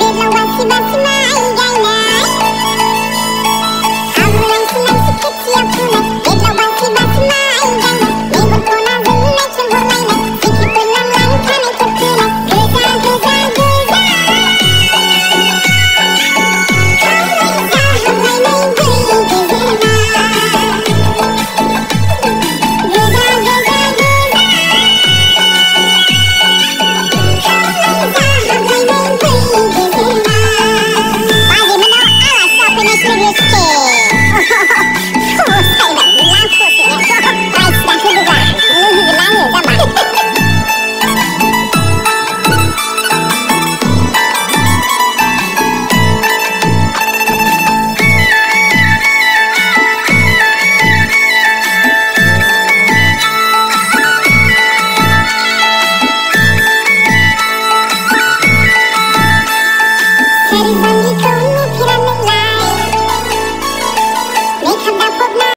मेरा वसी बस मैं